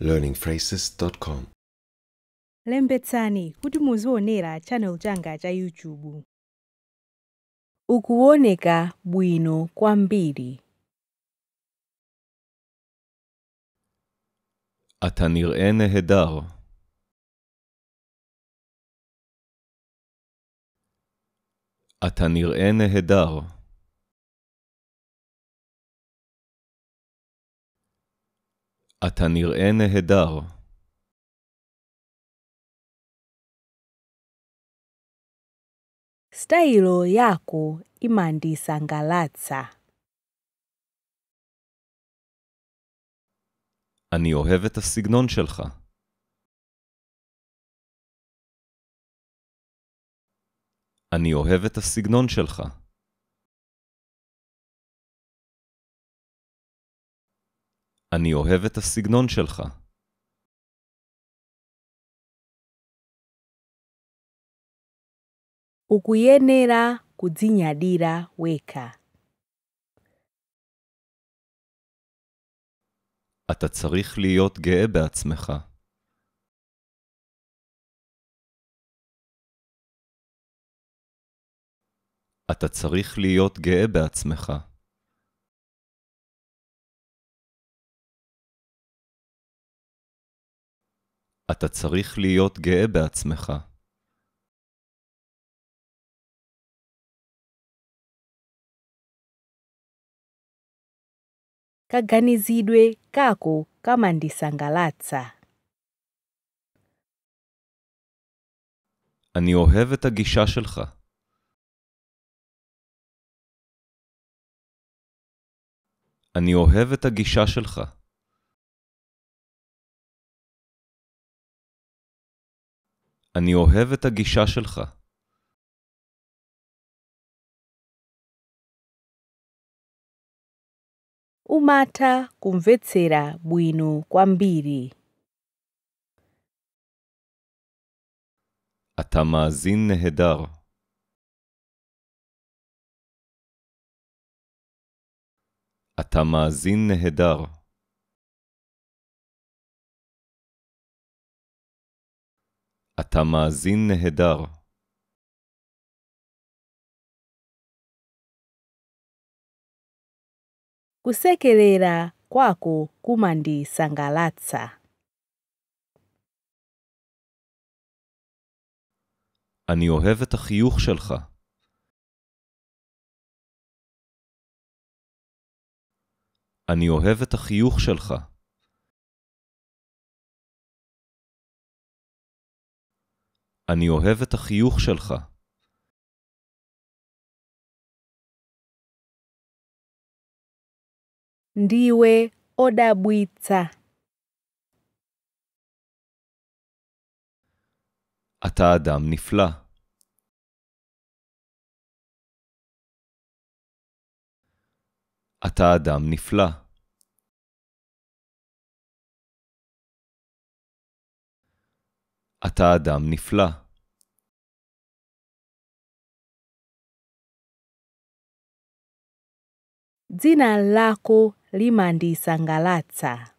learningphrases.com lembetsani kuti muzionera channel changa cha youtube ukuoneka bwino kwambiri אתה נראה נהדר. אתה נראה נהדר. אתה נראה נהדר. stayilo yako imandisangalatsa אני אוהב את הסגנון שלך. אני אוהב את הסגנון שלך. אני אוהב את הסגנון שלך. ukuyenera kudzinyadira wekha אתה צריך להיות גאה בעצמך. אתה צריך להיות גאה בעצמך. אתה צריך להיות גאה בעצמך. kaganizidwe kako kamandisangalatsa אני אוהב את הגישה שלך. אני אוהב את הגישה שלך. אני אוהב את הגישה שלך. umatha kumvetsera bwino kwambiri אתה מאזין נהדר. אתה מאזין נהדר. אתה מאזין נהדר. kusekerera kwako kumandisangalatsa אני אוהב את החיוך שלך. אני אוהב את החיוך שלך. אני אוהב את החיוך שלך. ndiwe odabwitsa אתה אדם נפלא. אתה אדם נפלא. אתה אדם נפלא. Dzina lako limandisangalatsa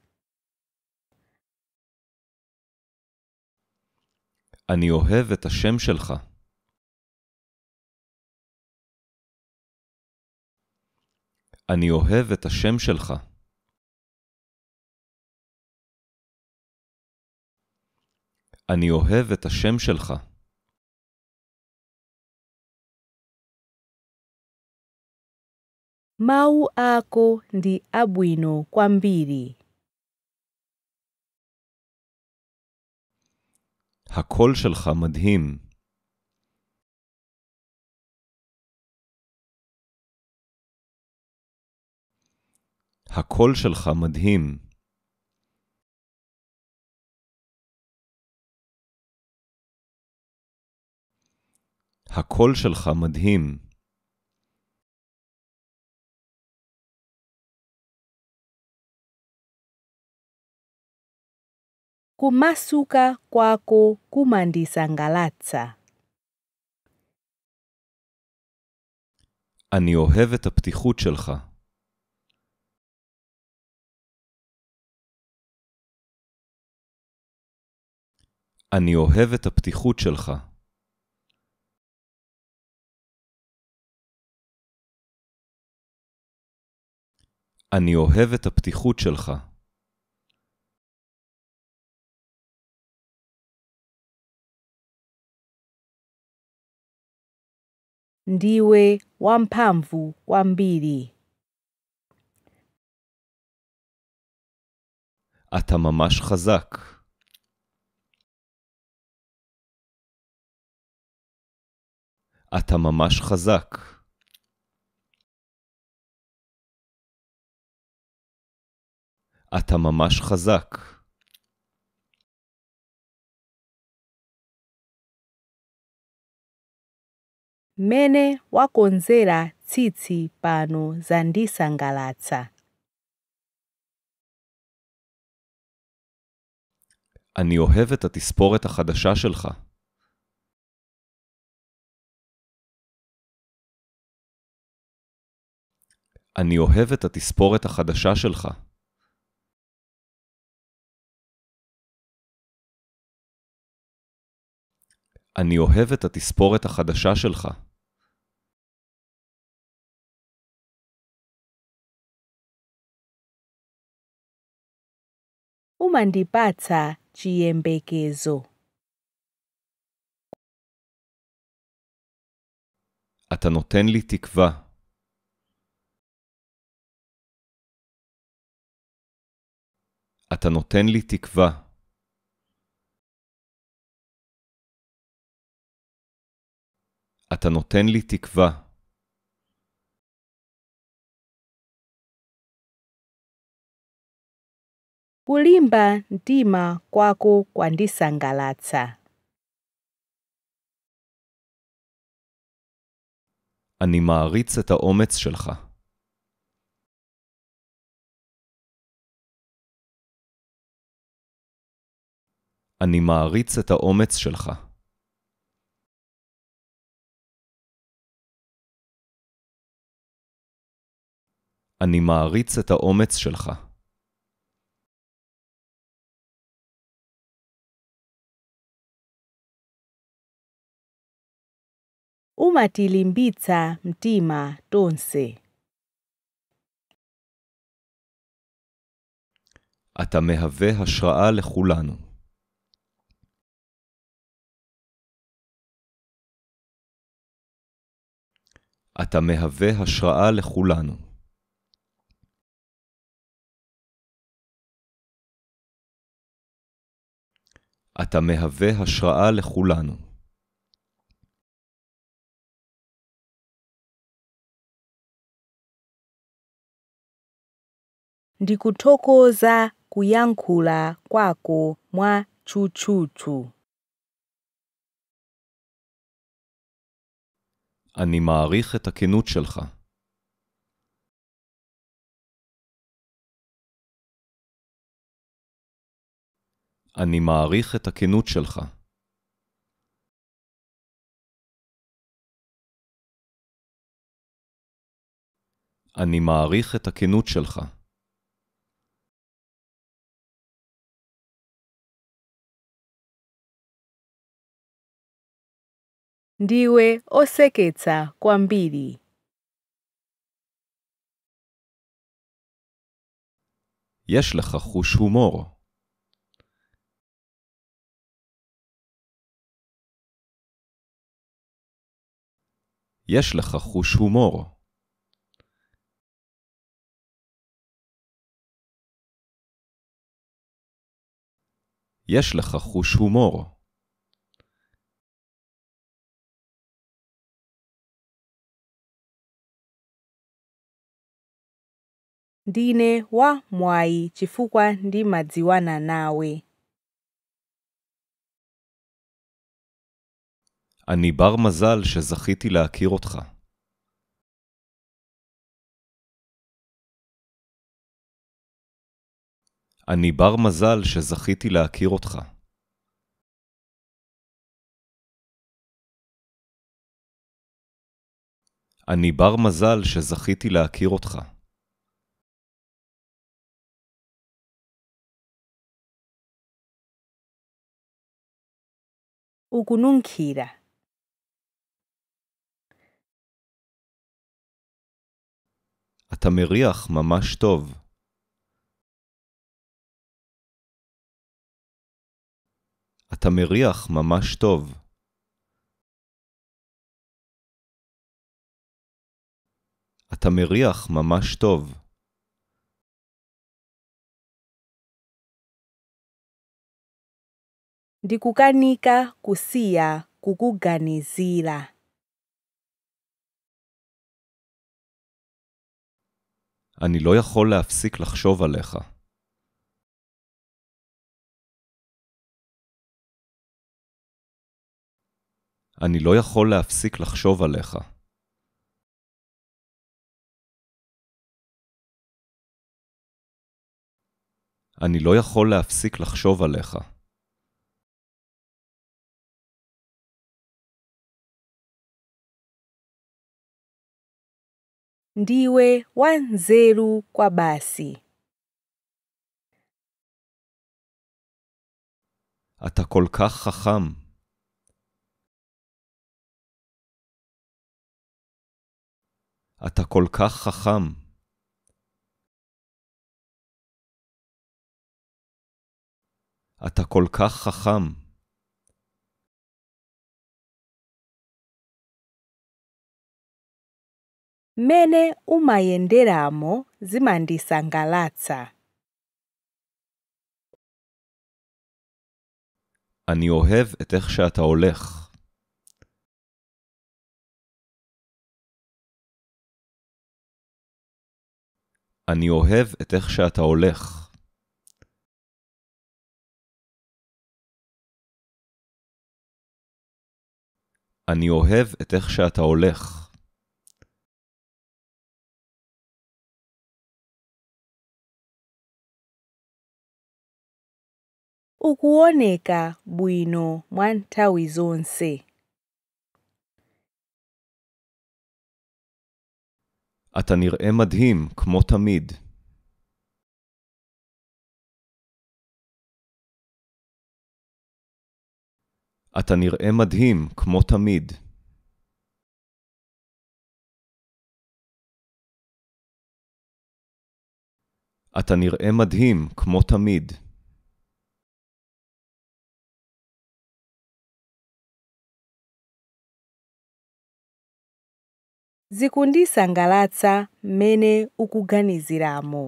אני אוהב את השם שלך. אני אוהב את השם שלך. אני אוהב את השם שלך. mawu ako ndi abwino kwambiri הקול שלך מדהים. הקול שלך מדהים. הקול שלך מדהים. Kumasuka kwako kumandisangalatsa אני אוהב את הפתיחות שלך. אני אוהב את הפתיחות שלך. אני אוהב את הפתיחות שלך. Ndiwe wamphamvu kwambiri אתה ממש חזק. אתה ממש חזק. אתה ממש חזק. Mmene wakonzera tsitsi pano zandisangalatsa אני אוהב את התספורת החדשה שלך. אני אוהב את התספורת החדשה שלך. אני אוהב את התספורת החדשה שלך. umandipatsa chiyembekezo אתה נותן לי תקווה. אתה נותן לי תקווה. אתה נותן לי תקווה. kulimba mtima kwako kwandisangalatsa אני מעריץ את האומץ שלך. אני מעריץ את האומץ שלך. אני מעריץ את האומץ שלך. umatilimbitsa mtima tonse אתה מהווה השראה לכולנו. אתה מהווה השראה לכולנו. אתה מהווה השראה לכולנו. ndikutoko za kuyankula kwako mwa chuchuchu. אני מעריך את הכנות שלך. אני מעריך את הכנות שלך. אני מעריך את הכנות שלך. ndiwe oseketsa kwambiri יש לך חוש הומור. יש לך חוש הומור. יש לך חוש הומור. ndine wa mwayi chifukwa ndimadziwana nawe אני בר מזל שזכיתי להכיר אותך. אני בר מזל שזכיתי להכיר אותך. אני בר מזל שזכיתי להכיר אותך. ukununkhira אתה מריח ממש טוב. אתה מריח ממש טוב. אתה מריח ממש טוב. ndikukanika kusiya kukuganizira אני לא יכול להפסיק לחשוב עליך. אני לא יכול להפסיק לחשוב עליך. אני לא יכול להפסיק לחשוב עליך. Ndiwe wanzeru kwa basi אתה כל כך חכם. אתה כל כך חכם. אתה כל כך חכם. Mmene umayenderamo zimandisangalatsa אני אוהב את איך שאתה הולך. אני אוהב את איך שאתה הולך. אני אוהב את איך שאתה הולך. Ukuoneka bwino mwa nthawi zonse אתה נראה מדהים, כמו תמיד. אתה נראה מדהים, כמו תמיד. אתה נראה מדהים, כמו תמיד. Zikundisangalatsa mmene ukuganiziramo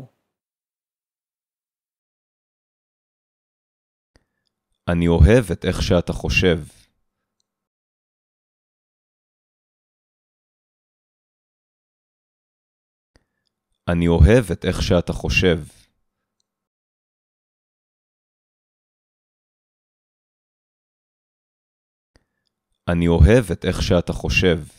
אני אוהב את איך שאתה חושב. אני אוהב את איך שאתה חושב. אני אוהב את איך שאתה חושב.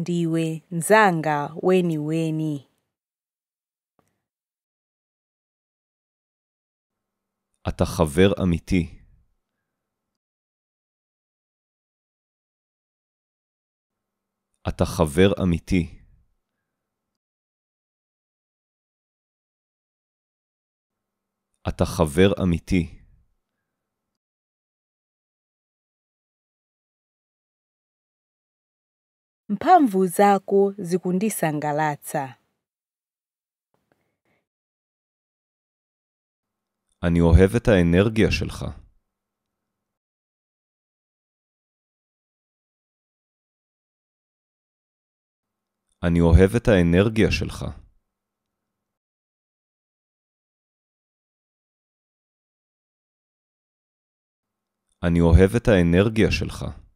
Ndiwe mzanga weniweni אתה חבר אמיתי. אתה חבר אמיתי. אתה חבר אמיתי. Mphamvu zako zikundisangalatsa אני אוהב את האנרגיה שלך. אני אוהב את האנרגיה שלך. אני אוהב את האנרגיה שלך.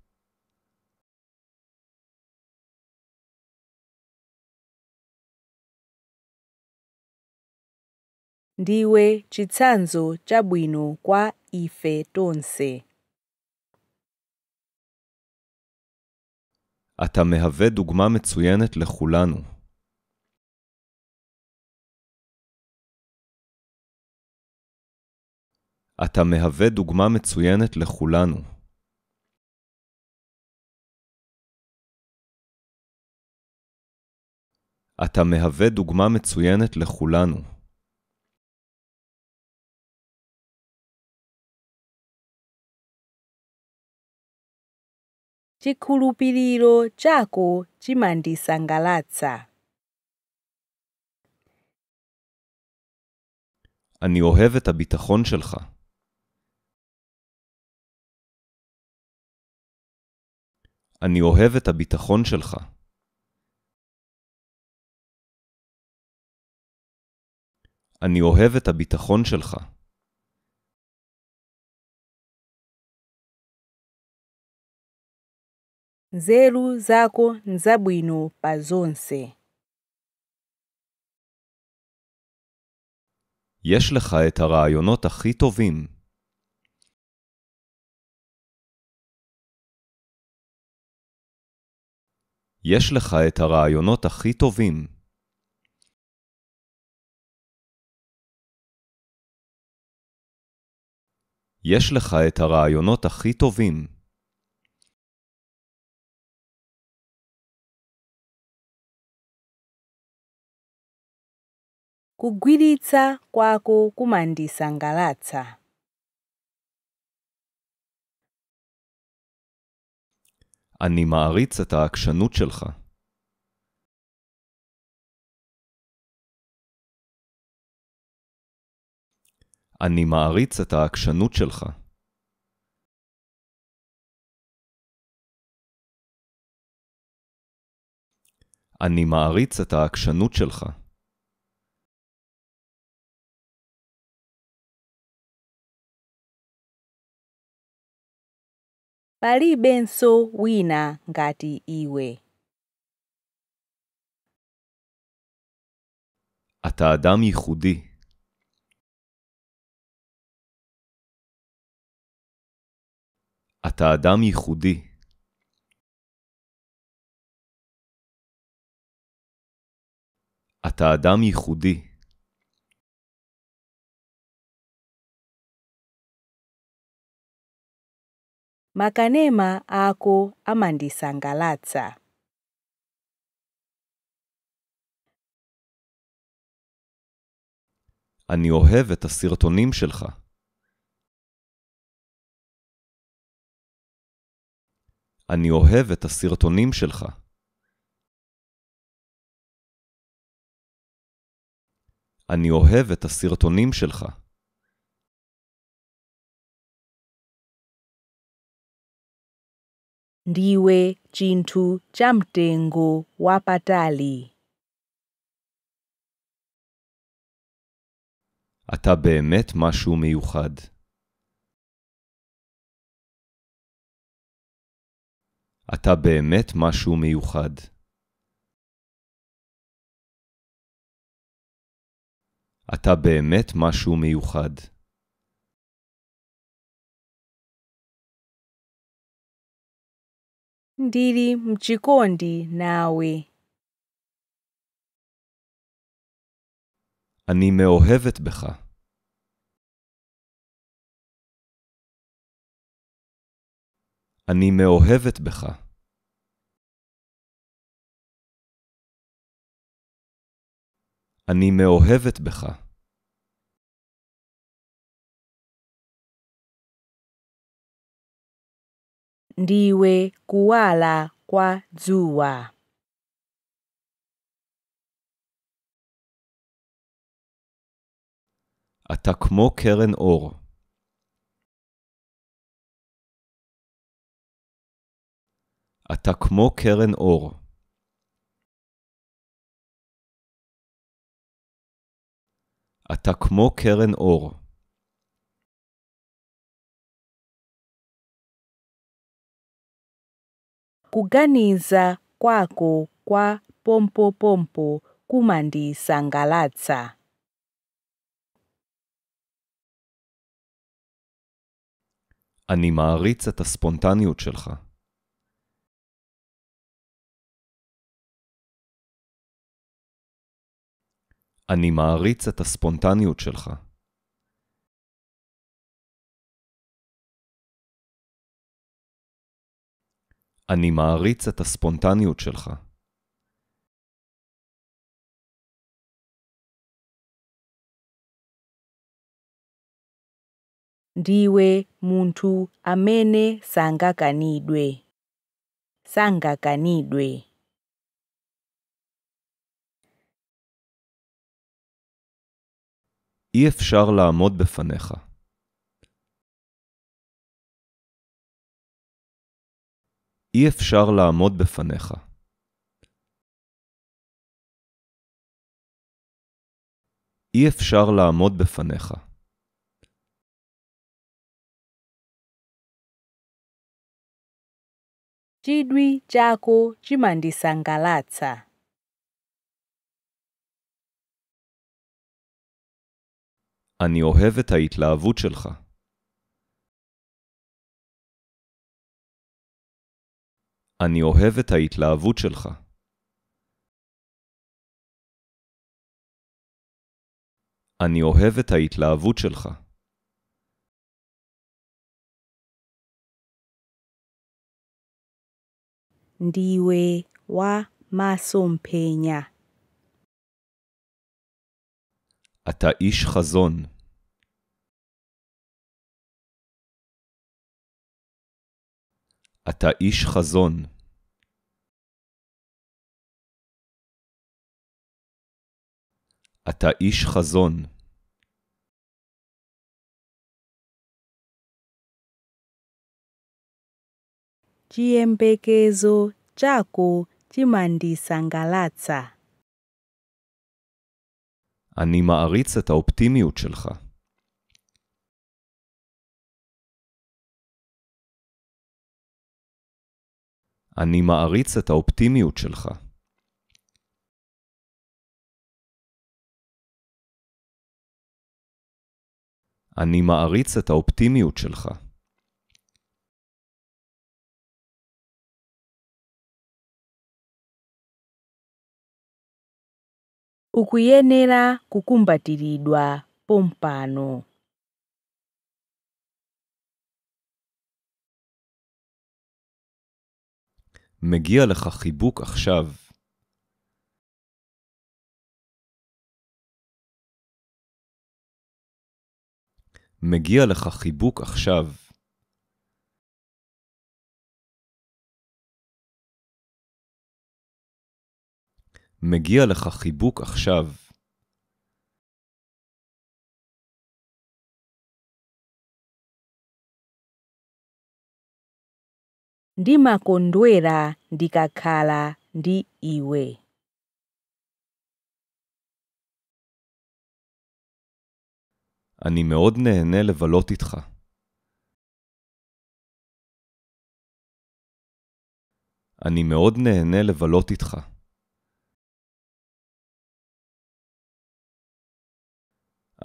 Ndiwe chitsanzo chabwino kwa ife tonse אתה מהווה דוגמה מצוינת לכולנו. אתה מהווה דוגמה מצוינת לכולנו. אתה מהווה דוגמה מצוינת לכולנו. Chikhulupiriro chako chimandisangalatsa אני אוהב את הביטחון שלך. אני אוהב את הביטחון שלך. אני אוהב את הביטחון שלך. Nzeru zako nzabwino pa zonse יש לך את הרעיונות הכי טובים. יש לך את הרעיונות הכי טובים. יש לך את הרעיונות הכי טובים. Kugwiritsa kwako kumandisangalatsa אני מעריץ את העקשנות שלך. אני מעריץ את העקשנות שלך. אני מעריץ את העקשנות שלך. Palibenso wina ngati iwe אתה אדם ייחודי. אתה אדם ייחודי. אתה אדם ייחודי. Makanema ako amandisangalatsa אני אוהב את הסרטונים שלך. אני אוהב את הסרטונים שלך. אני אוהב את הסרטונים שלך. Ndiwe chinthu chamtengo wapatali אתה באמת משהו מיוחד. אתה באמת משהו מיוחד. אתה באמת משהו מיוחד. Ndili mchikondi nawe אני מאוהבת בך. אני מאוהבת בך. אני מאוהבת בך. Ndiwe kuwala kwa dzuwa אתה כמו קרן אור. אתה כמו קרן אור. אתה כמו קרן אור. Kuganiza kwako kwa pompopompo kumandisangalatsa אני מעריץ את הספונטניות שלך. אני מעריץ את הספונטניות שלך. אני מעריץ את הספונטניות שלך. ndiwe muntu amene sangakanidwe sangakanidwe אי אפשר לעמוד בפניך. אי אפשר לעמוד בפניך. אי אפשר לעמוד בפניך. chidwi chako chimandisangalatsa אני אוהב את ההתלהבות שלך. אני אוהב את ההתלהבות שלך. אני אוהב את ההתלהבות שלך. ndiwe wa masomphenya אתה איש חזון. אתה איש חזון. אתה איש חזון. chiyembekezo chako chimandisangalatsa אני מעריץ את האופטימיות שלך. אני מעריץ את האופטימיות שלך. אני מעריץ את האופטימיות שלך. ukuyenera kukumbatiridwa pompano מגיע לך חיבוק עכשיו. מגיע לך חיבוק עכשיו. מגיע לך חיבוק עכשיו. ndimakondwera ndikakhala ndi iwe אני מאוד נהנה לבלות איתך. אני מאוד נהנה לבלות איתך.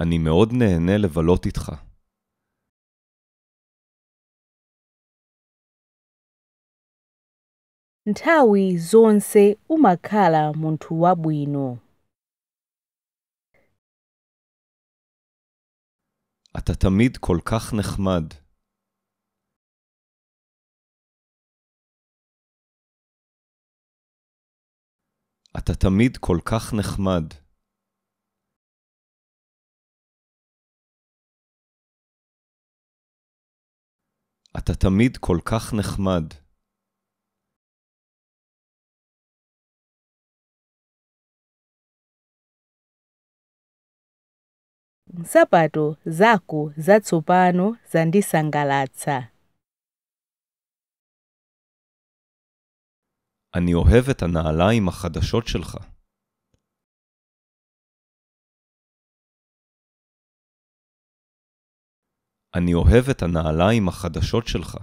אני מאוד נהנה לבלות איתך. nthawi zonse umakhala munthu wabwino אתה תמיד כל כך נחמד. אתה תמיד כל כך נחמד. אתה תמיד כל כך נחמד. Nsapato zako zatsopano zandisangalatsa אני אוהב את הנעליים החדשות שלך. אני אוהב את הנעליים החדשות שלך.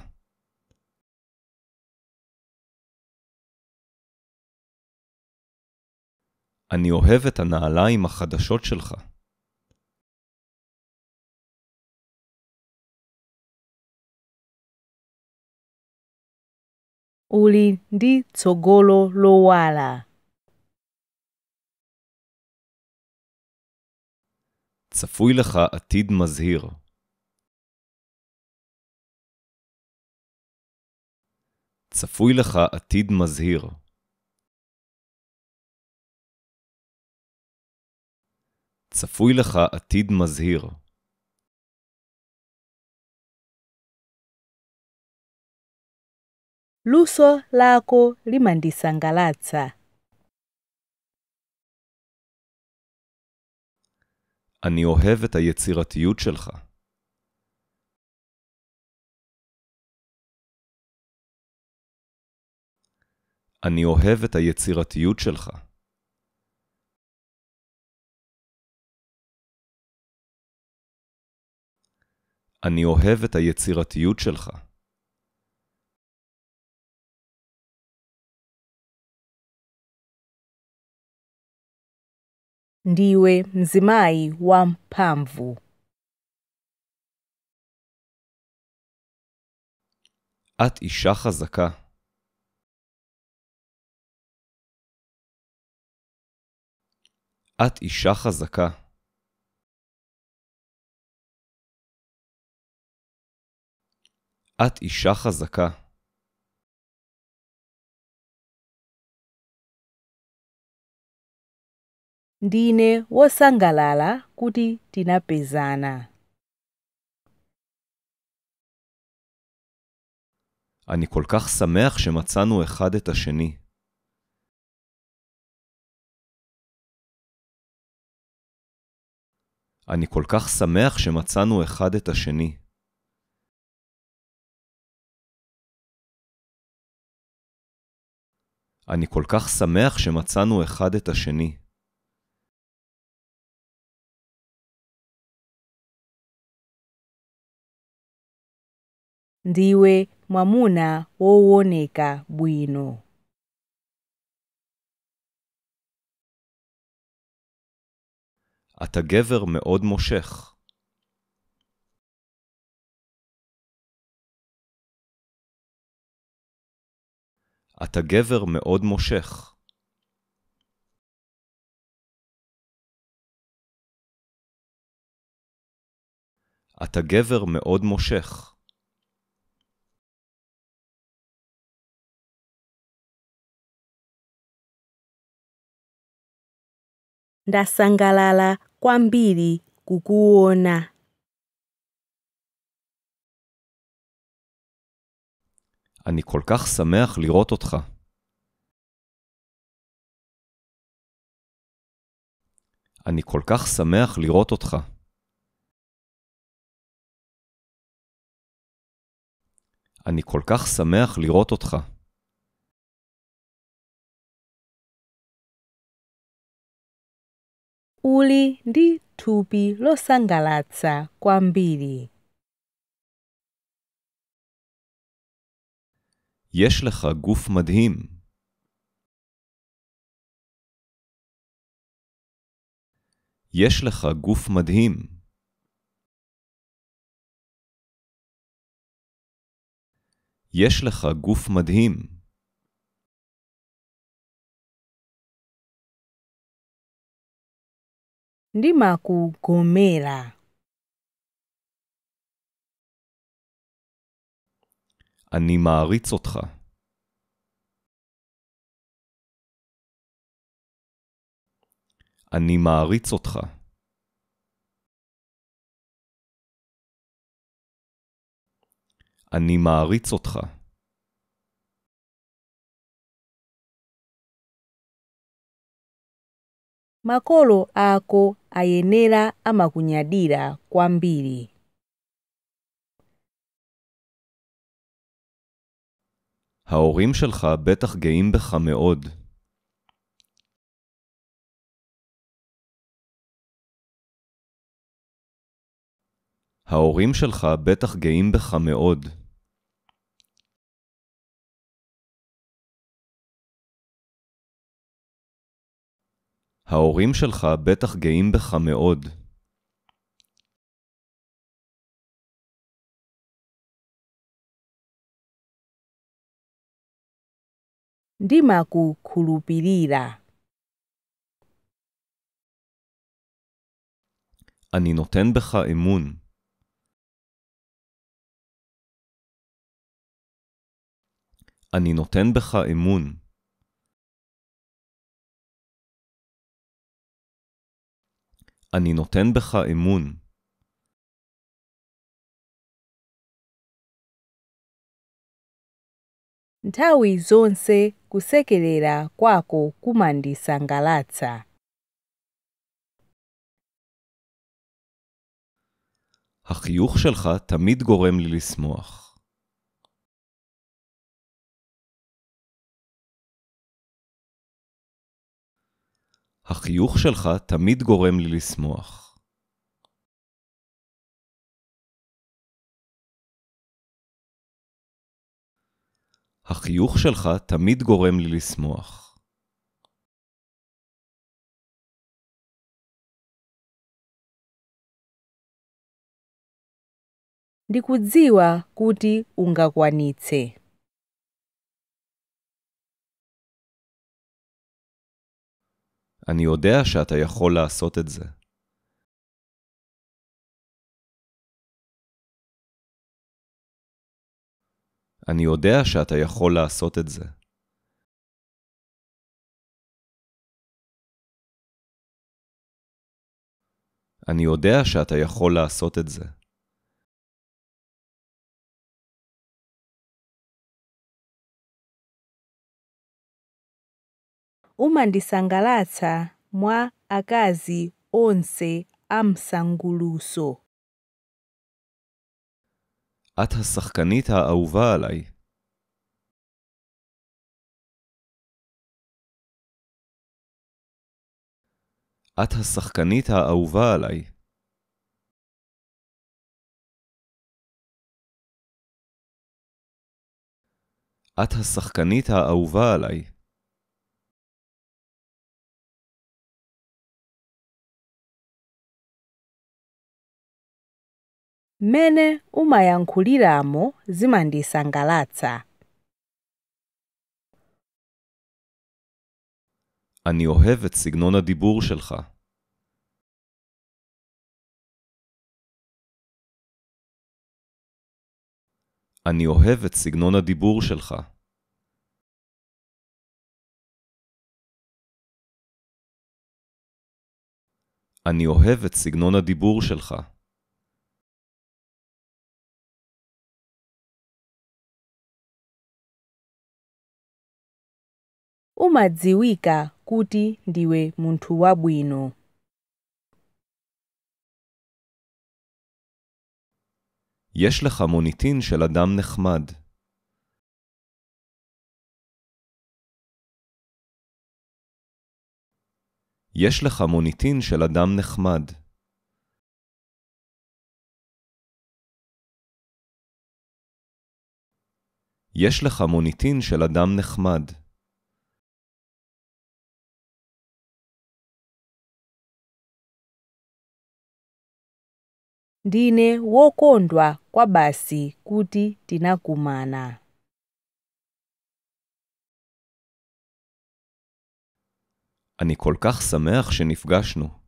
אני אוהב את הנעליים החדשות שלך. Uli ndi tsogolo lowala צפוי לך עתיד מזהיר. צפוי לך עתיד מזהיר. צפוי לך עתיד מזהיר. Luso lako limandisangalatsa אני אוהב את היצירתיות שלך. אני אוהב את היצירתיות שלך. אני אוהב את היצירתיות שלך. ndiwe mzimayi wamphamvu את אישה חזקה. את אישה חזקה. את אישה חזקה. Ndine wosangalala kuti tinapezana אני כל כך שמח שמצאנו אחד את השני. אני כל כך שמח שמצאנו אחד את השני. אני כל כך שמח שמצאנו אחד את השני. Ndiwe mwamuna wooneka bwino אתה גבר מאוד מושך. אתה גבר מאוד מושך. אתה גבר מאוד מושך. Ndasangalala kwambiri kukuona אני כל כך שמח לראות אותך. אני כל כך שמח לראות אותך. אני כל כך שמח לראות אותך. Uli ndi thupi losangalatsa kwambiri יש לך גוף מדהים. יש לך גוף מדהים. יש לך גוף מדהים. Ndimakugomera אני מעריץ אותך. אני מעריץ אותך. אני מעריץ אותך. Makolo ako ayenera amakunyadira kwambiri ההורים שלך בטח גאים בך מאוד. ההורים שלך בטח גאים בך מאוד. ההורים שלך בטח גאים בך מאוד. ndimakukhulupirira אני נותן בך אמון. אני נותן בך אמון. אני נותן בך אמון. נתאוי זונסה כוסקלילה כוואקו קומנדי סנגלצה. החיוך שלך תמיד גורם לי לשמוח. החיוך שלך תמיד גורם לי לשמוח. החיוך שלך תמיד גורם לי לשמוח. ndikudziwa kuti ungakwanitse אני יודע שאתה יכול לעשות את זה. אני יודע שאתה יכול לעשות את זה. אני יודע שאתה יכול לעשות את זה. umandisangalatsa mwa akazi onse amsanguluso את השחקנית האהובה עליי. את השחקנית האהובה עליי. את השחקנית האהובה עליי. Mmene umayankhuliramo zimandisangalatsa אני אוהב את סגנון הדיבור שלך. אני אוהב את סגנון הדיבור שלך. אני אוהב את סגנון הדיבור שלך. Umadziwika kuti ndiwe munthu wabwino יש לך מוניטין של אדם נחמד. יש לך מוניטין של אדם נחמד. יש לך מוניטין של אדם נחמד. Ndine wokondwa kwa basi kuti tinakumana אני כל כך שמח שנפגשנו.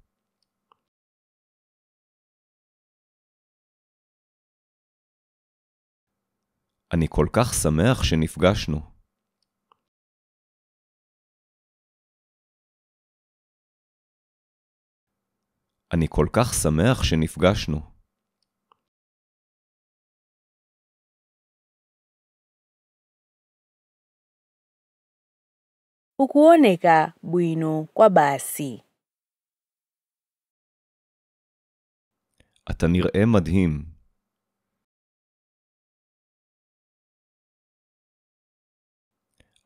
אני כל כך שמח שנפגשנו. אני כל כך שמח שנפגשנו. Ukuoneka bwino kwa basi אתה נראה מדהים.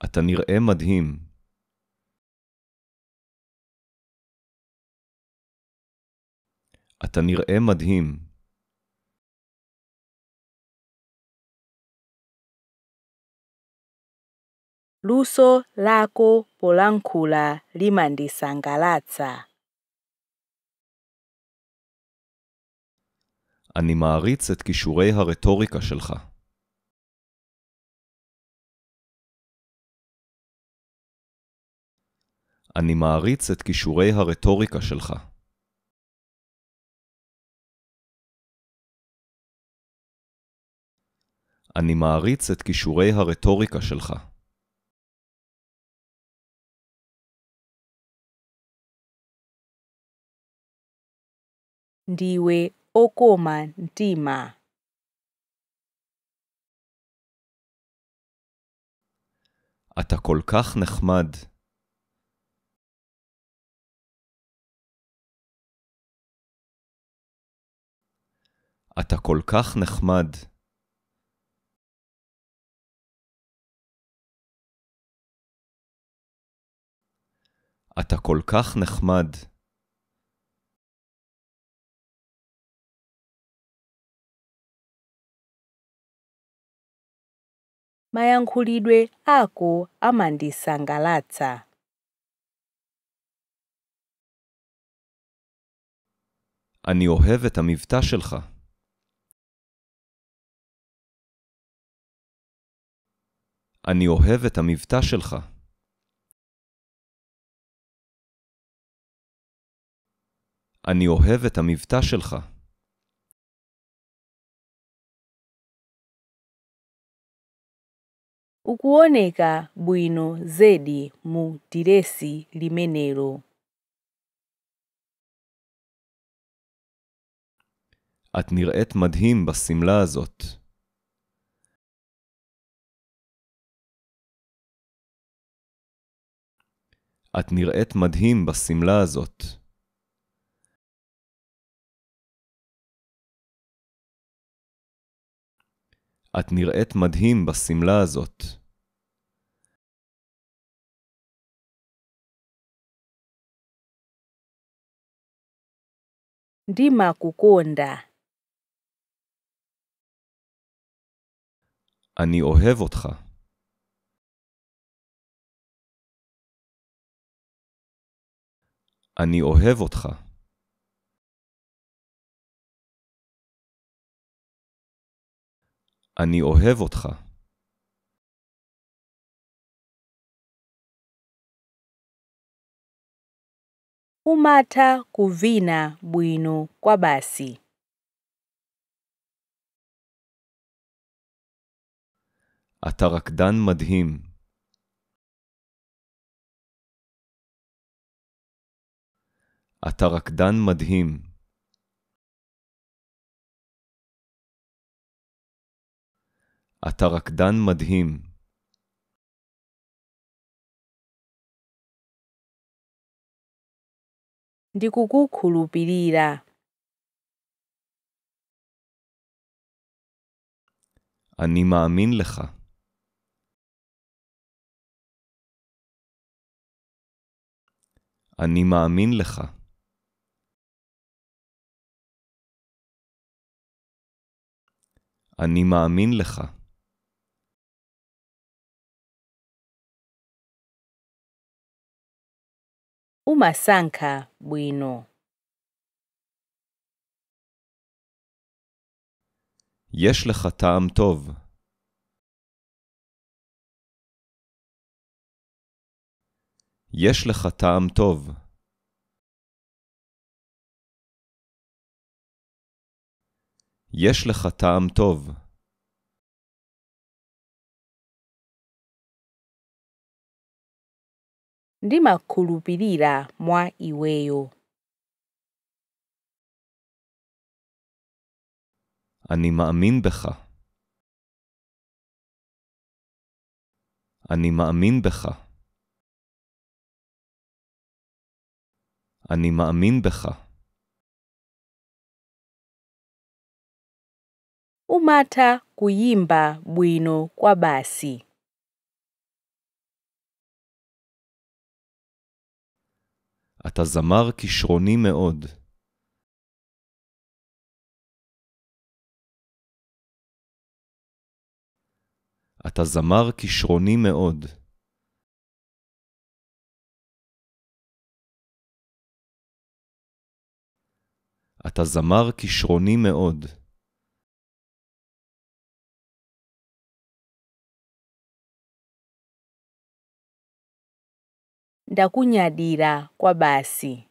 אתה נראה מדהים. אתה נראה מדהים. Luso lako polankhula limandisangalatsa אני מעריץ את כישורי הרטוריקה שלך. אני מעריץ את כישורי הרטוריקה שלך. אני מעריץ את כישורי הרטוריקה שלך. Ndiwe okoma mtima אתה כל כך נחמד. אתה כל כך נחמד. אתה כל כך נחמד. Mayankhulidwe ako amandisangalatsa אני אוהב את המבטא שלך. אני אוהב את המבטא שלך. אני אוהב את המבטא שלך. Ukuoneka bwino zedi mu diresi limenelo את נראית מדהים בשמלה הזאת. את נראית מדהים בשמלה הזאת. את נראית מדהים בשמלה הזאת. Ndimakukonda אני אוהב אותך. אני אוהב אותך. אני אוהב אותך. Umatha kuvina bwino kwa basi אתה רקדן מדהים. אתה רקדן מדהים. אתה רקדן מדהים. Ndikukukhulupirira אני מאמין לך. אני מאמין לך. אני מאמין לך. Umasankha bwino יש לך טעם טוב. יש לך טעם טוב. יש לך טעם טוב. ndimakhulupirira mwa iweyo אני מאמין בך. אני מאמין בך. אני מאמין בך. umatha kuyimba bwino kwa אתה זמר כישרוני מאוד. אתה זמר כישרוני מאוד. אתה זמר כישרוני מאוד. Ndakunyadira kwa basi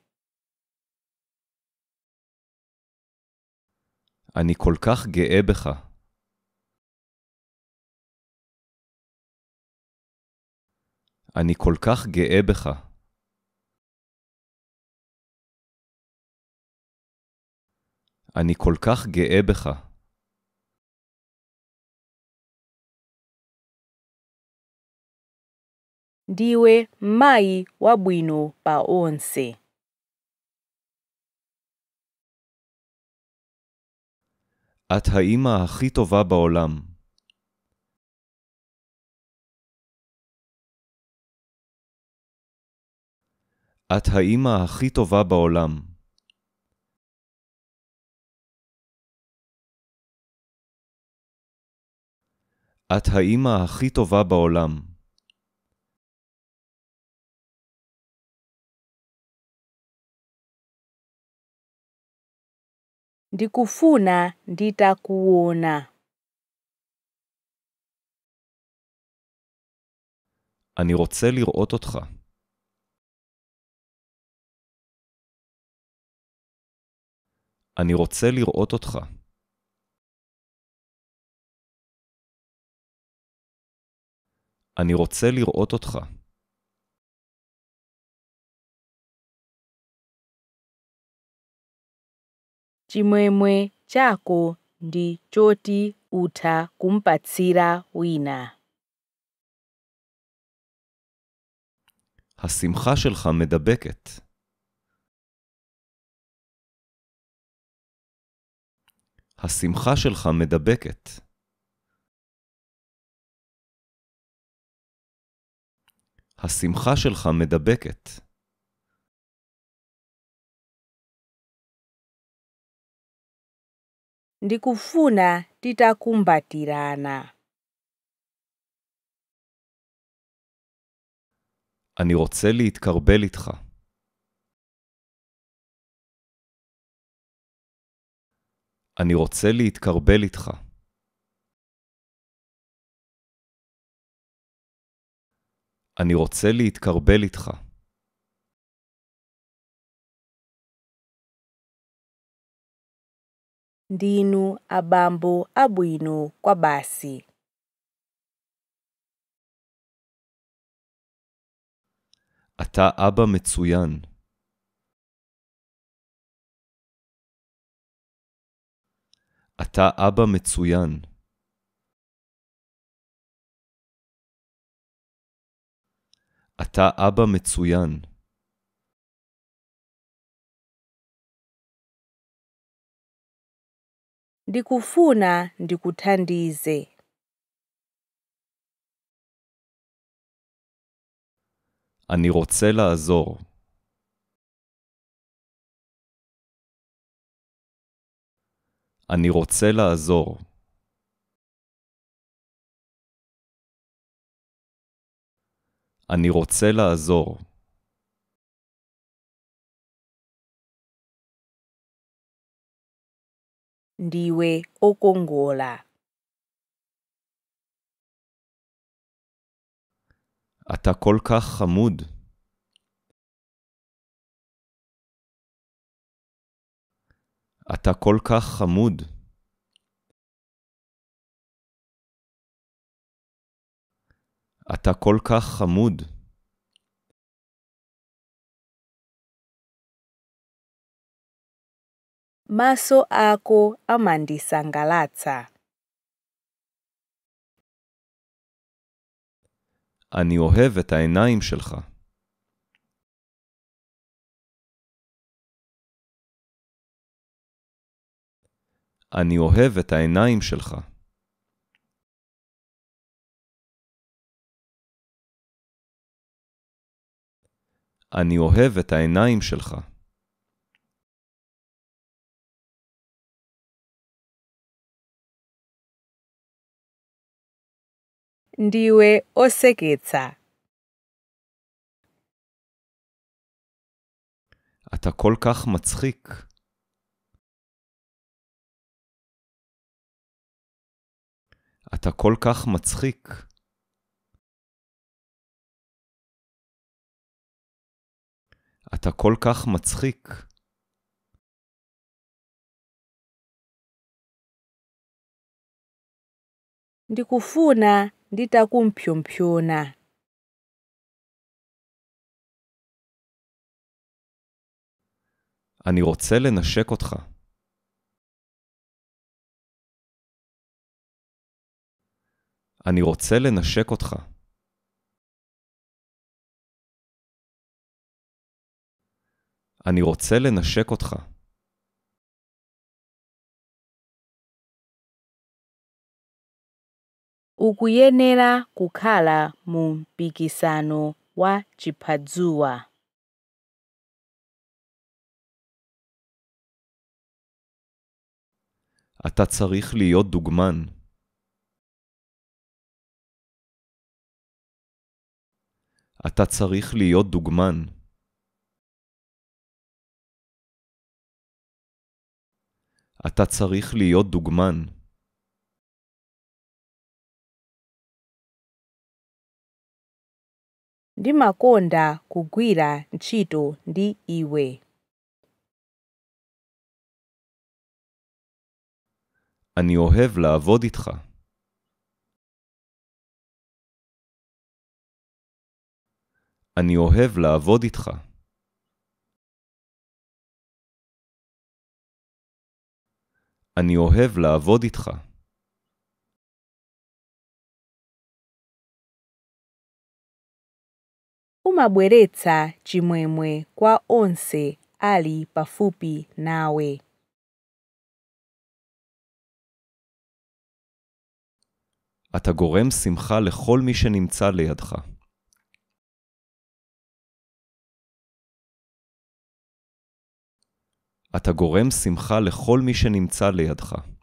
אני כל כך גאה בך. אני כל כך גאה בך. אני כל כך גאה בך. ndiwe mayi wabwino pa onse את האימא הכי טובה בעולם. את האימא הכי טובה בעולם. את האימא הכי טובה בעולם. Ndikufuna nditakuona אני רוצה לראות אותך. אני רוצה לראות אותך. אני רוצה לראות אותך. chimwemwe chako ndi choti utha kumpatsira wina השמחה שלך מדבקת. השמחה שלך מדבקת. השמחה שלך מדבקת. Ndikufuna titakumbatirana אני רוצה להתקרבל איתך. אני רוצה להתקרבל איתך. אני רוצה להתקרבל איתך. ndinu abambo abwino kwa basi אתה אבא מצוין. אתה אבא מצוין. אתה אבא מצוין. Ndikufuna ndikuthandize אני רוצה לעזור. אני רוצה לעזור. אני רוצה לעזור. ndiwe okongola אתה כל כך חמוד. אתה כל כך חמוד. אתה כל כך חמוד. Maso ako amandisangalatsa אני אוהב את העיניים שלך. אני אוהב את העיניים שלך. אני אוהב את העיניים שלך. Ndiwe oseketsa אתה כל כך מצחיק. אתה כל כך מצחיק. אתה כל כך מצחיק. ndikufuna ndita kumpyompyona. אני רוצה לנשק אותך. אני רוצה לנשק אותך. אני רוצה לנשק אותך. ukuyenera kukhala mu mpikisano wa chiphadzuwa אתה צריך להיות דוגמן. אתה צריך להיות דוגמן. אתה צריך להיות דוגמן. Ndimakonda kugwira ntchito ndi iwe אני אוהב לעבוד איתך. אני אוהב לעבוד איתך. אני אוהב לעבוד איתך. Umabweretsa chimwemwe kwa onse ali pafupi nawe אתה גורם שמחה לכל מי שנמצא לידך. אתה גורם שמחה לכל מי שנמצא לידך.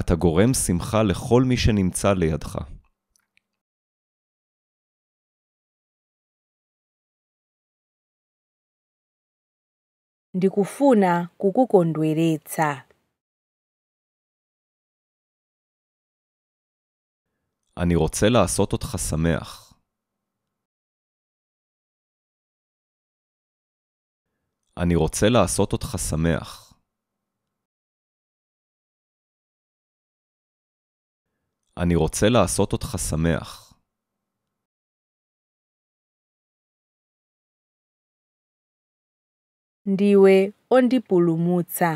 אתה גורם שמחה לכל מי שנמצא לידך. ndikufuna kukukondweretsa אני רוצה לעשות אותך שמח. אני רוצה לעשות אותך שמח. אני רוצה לעשות אותך שמח. ndiwe ondipulumutsa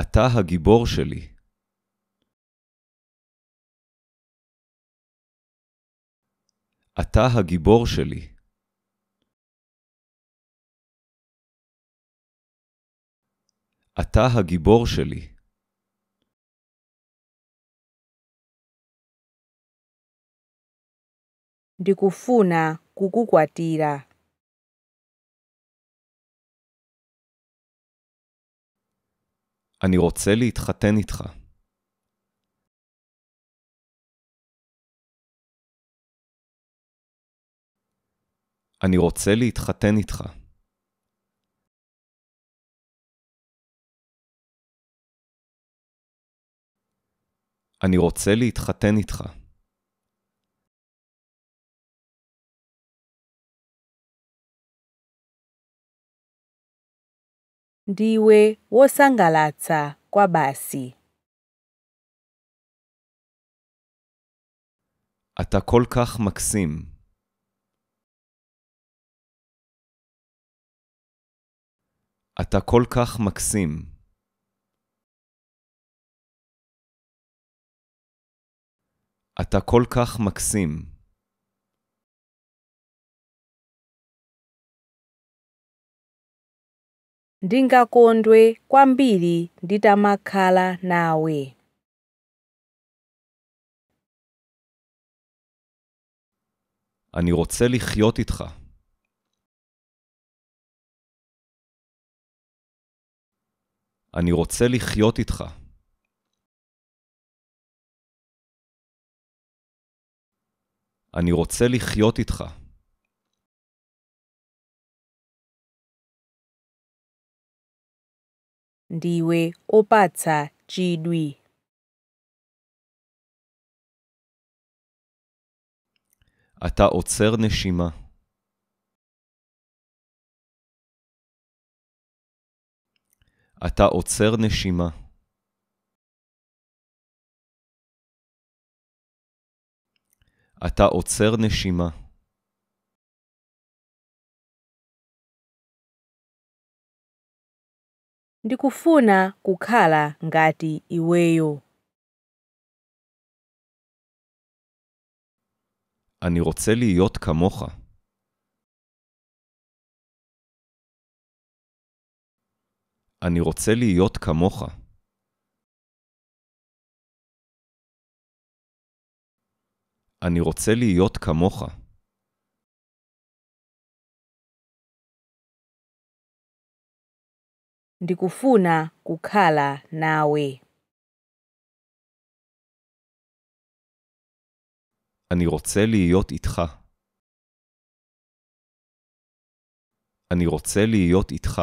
אתה הגיבור שלי. אתה הגיבור שלי. אתה הגיבור שלי. ndikufuna kukukwatira אני רוצה להתחתן איתך. אני רוצה להתחתן איתך. אני רוצה להתחתן איתך. ndiwe wosangalatsa kwa basi אתה כל כך מקסים. אתה כל כך מקסים. אתה כל כך מקסים. ndingakondwe kwambiri nditamakhala nawe אני רוצה לחיות איתך. אני רוצה לחיות איתך. אני רוצה לחיות איתך. ndiwe opatsa chidwi אתה עוצר נשימה. אתה עוצר נשימה. אתה עוצר נשימה. ndikufuna kukhala ngati iweyo אני רוצה להיות כמוך. אני רוצה להיות כמוך. אני רוצה להיות כמוך. ndikufuna kukhala nawe אני רוצה להיות איתך. אני רוצה להיות איתך.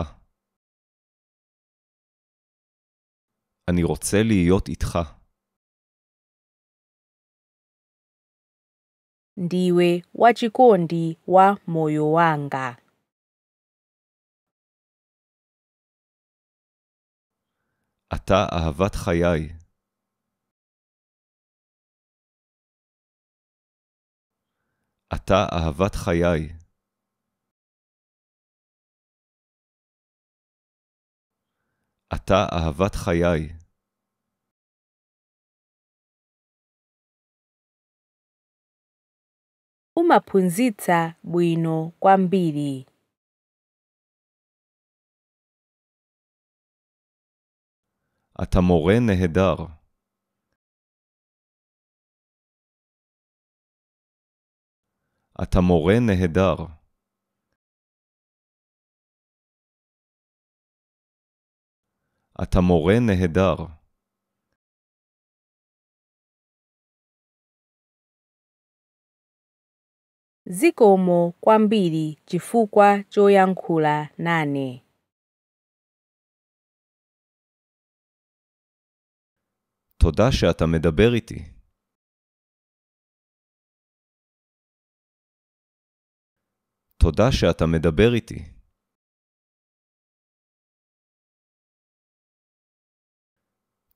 אני רוצה להיות איתך. Ndiwe wachikondi wa moyo wanga אתה אהבת חיי. אתה אהבת חיי. אתה אהבת חיי. Umaphunzitsa bwino kwambiri אתה מורה נהדר. אתה מורה נהדר. אתה מורה נהדר. Zikomo kwambiri chifukwa choyankhula nane תודה שאתה מדבר איתי. תודה שאתה מדבר איתי.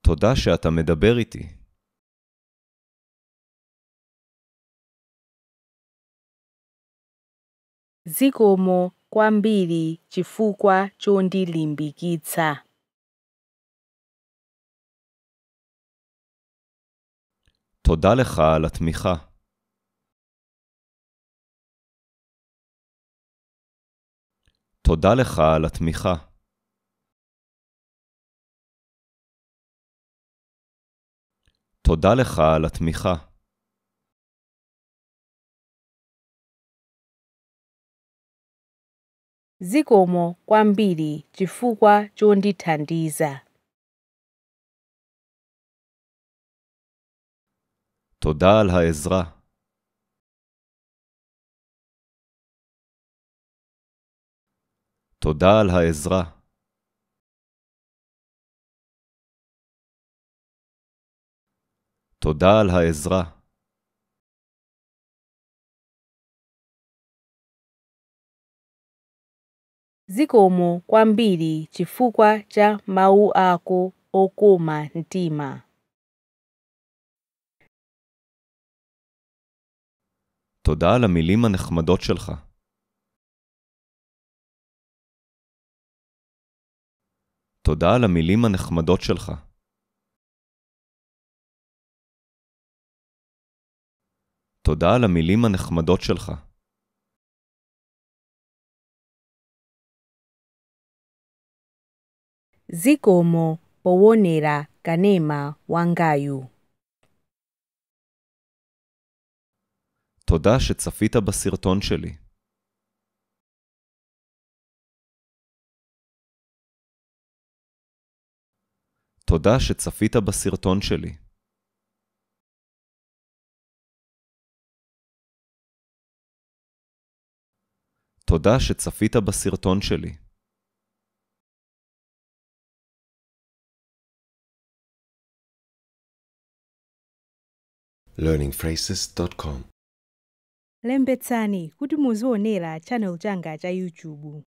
תודה שאתה מדבר איתי. Zikomo kwambiri chifukwa chondilimbikitsa תודה לך על התמיכה. תודה לך על התמיכה. תודה לך על התמיכה. zikomo kwambiri chifukwa chondithandiza תודה על העזרה. תודה על העזרה. תודה על העזרה. Zikomo kwambiri chifukwa cha mawu ako okoma mtima תודה על המילים הנחמדות שלך. תודה על המילים הנחמדות שלך. תודה על המילים הנחמדות שלך. Zikomo powonera kanema wangayu תודה שצפית בסרטון שלי. תודה שצפית בסרטון שלי. תודה שצפית בסרטון שלי. learningphrases.com lembetsani kuti muzionera channel changa cha youtube